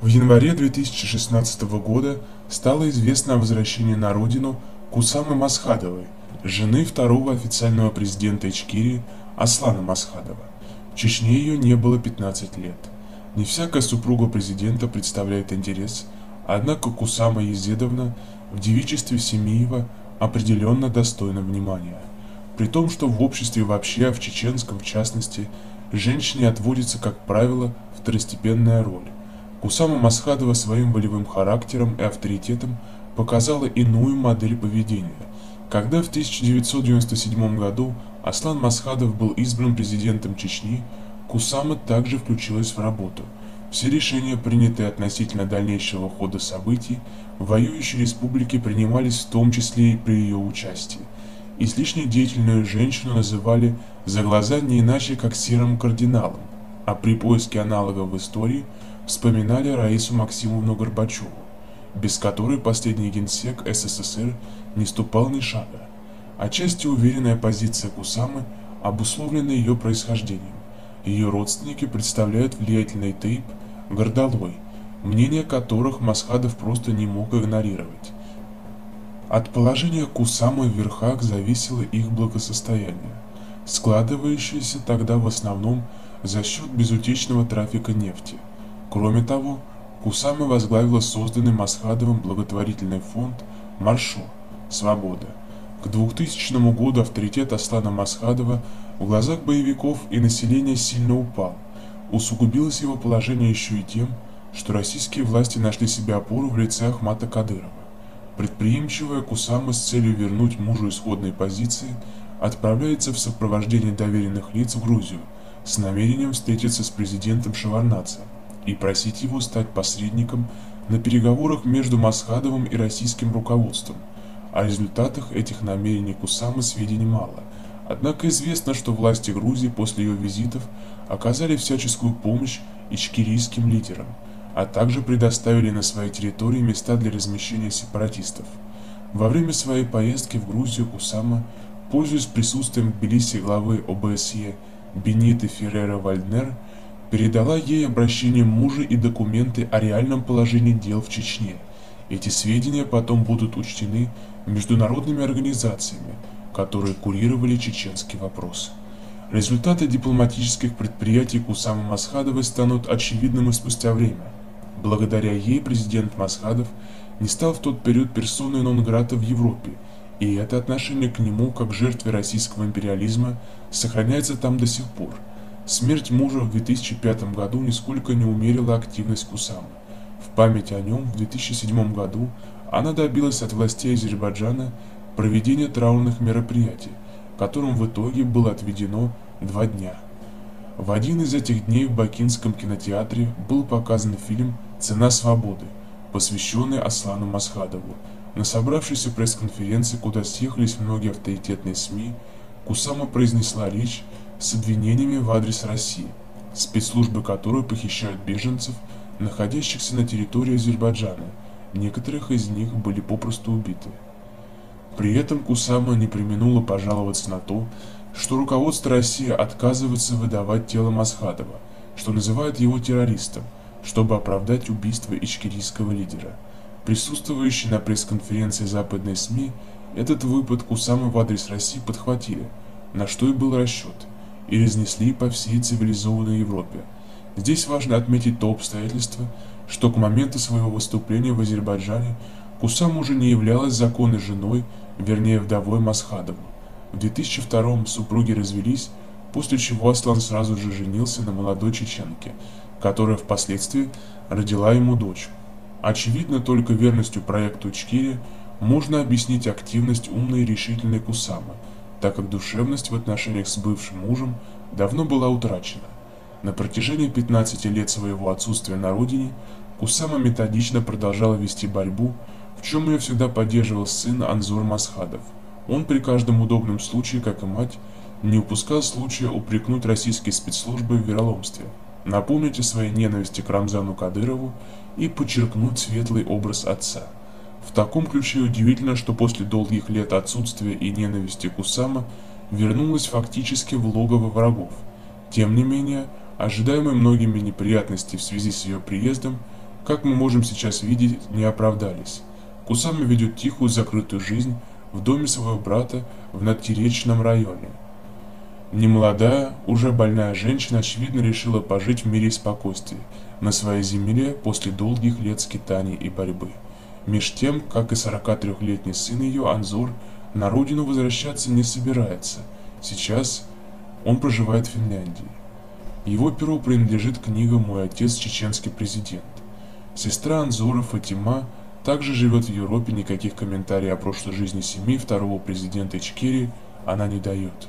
В январе 2016 года стало известно о возвращении на родину Кусамы Масхадовой, жены второго официального президента Ичкирии Аслана Масхадова. В Чечне ее не было 15 лет. Не всякая супруга президента представляет интерес, однако Кусама Езедовна в девичестве Семиева определенно достойна внимания. При том, что в обществе вообще, а в чеченском в частности, женщине отводится, как правило, второстепенная роль. Кусама Масхадова своим волевым характером и авторитетом показала иную модель поведения. Когда в 1997 году Аслан Масхадов был избран президентом Чечни, Кусама также включилась в работу. Все решения, принятые относительно дальнейшего хода событий, в воюющей республике принимались в том числе и при ее участии. Излишне деятельную женщину называли за глаза не иначе как серым кардиналом, а при поиске аналогов в истории вспоминали Раису Максимовну Горбачеву, без которой последний генсек СССР не ступал ни шага. Отчасти уверенная позиция Кусамы обусловлена ее происхождением. Ее родственники представляют влиятельный тейп Гордолой, мнение которых Масхадов просто не мог игнорировать. От положения Кусамы в верхах зависело их благосостояние, складывающееся тогда в основном за счет безутечного трафика нефти. Кроме того, Кусама возглавила созданный Масхадовым благотворительный фонд «Маршо. Свобода». К 2000 году авторитет Аслана Масхадова в глазах боевиков и населения сильно упал. Усугубилось его положение еще и тем, что российские власти нашли себе опору в лице Ахмата Кадырова. Предприимчивая Кусама с целью вернуть мужу исходные позиции отправляется в сопровождении доверенных лиц в Грузию с намерением встретиться с президентом Шеварнаца и просить его стать посредником на переговорах между Масхадовым и российским руководством. О результатах этих намерений Кусамы сведений мало, однако известно, что власти Грузии после ее визитов оказали всяческую помощь ичкерийским лидерам, а также предоставили на своей территории места для размещения сепаратистов. Во время своей поездки в Грузию Кусама, пользуясь присутствием в Тбилиси главы ОБСЕ Бениты Феррера Вальднер, передала ей обращение мужа и документы о реальном положении дел в Чечне. Эти сведения потом будут учтены международными организациями, которые курировали чеченский вопрос. Результаты дипломатических предприятий Кусамы Масхадовой станут очевидными спустя время. Благодаря ей президент Масхадов не стал в тот период персоной нон-грата в Европе, и это отношение к нему как жертве российского империализма сохраняется там до сих пор. Смерть мужа в 2005 году нисколько не умерила активность Кусамы. В память о нем в 2007 году она добилась от властей Азербайджана проведения траурных мероприятий, которым в итоге было отведено два дня. В один из этих дней в Бакинском кинотеатре был показан фильм «Цена свободы», посвященный Аслану Масхадову. На собравшейся пресс-конференции, куда съехались многие авторитетные СМИ, Кусама произнесла речь с обвинениями в адрес России, спецслужбы которой похищают беженцев, находящихся на территории Азербайджана. Некоторых из них были попросту убиты. При этом Кусама не применула пожаловаться на то, что руководство России отказывается выдавать тело Масхадова, что называет его террористом, чтобы оправдать убийство ичкерийского лидера. Присутствующие на пресс-конференции западной СМИ этот выпад Кусамы в адрес России подхватили, на что и был расчет, и разнесли по всей цивилизованной Европе. Здесь важно отметить то обстоятельство, что к моменту своего выступления в Азербайджане Кусама уже не являлась законной женой, вернее вдовой Масхадову. В 2002 супруги развелись, после чего Аслан сразу же женился на молодой чеченке, которая впоследствии родила ему дочь. Очевидно, только верностью проекту Ичкири можно объяснить активность умной и решительной Кусамы, так как душевность в отношениях с бывшим мужем давно была утрачена. На протяжении 15 лет своего отсутствия на родине Кусама методично продолжала вести борьбу, в чем ее всегда поддерживал сын Анзур Масхадов – он при каждом удобном случае, как и мать, не упускал случая упрекнуть российские спецслужбы в вероломстве, напомнить о своей ненависти к Рамзану Кадырову и подчеркнуть светлый образ отца. В таком ключе удивительно, что после долгих лет отсутствия и ненависти Кусама вернулась фактически в логово врагов. Тем не менее, ожидаемые многими неприятности в связи с ее приездом, как мы можем сейчас видеть, не оправдались. Кусама ведет тихую закрытую жизнь в доме своего брата в Надтиречном районе. Немолодая, уже больная женщина, очевидно, решила пожить в мире и спокойствии на своей земле после долгих лет скитаний и борьбы. Меж тем, как и 43-летний сын ее, Анзор, на родину возвращаться не собирается. Сейчас он проживает в Финляндии. Его перу принадлежит книга «Мой отец, чеченский президент». Сестра Анзора Фатима также живет в Европе, никаких комментариев о прошлой жизни семьи второго президента Ичкерии она не дает.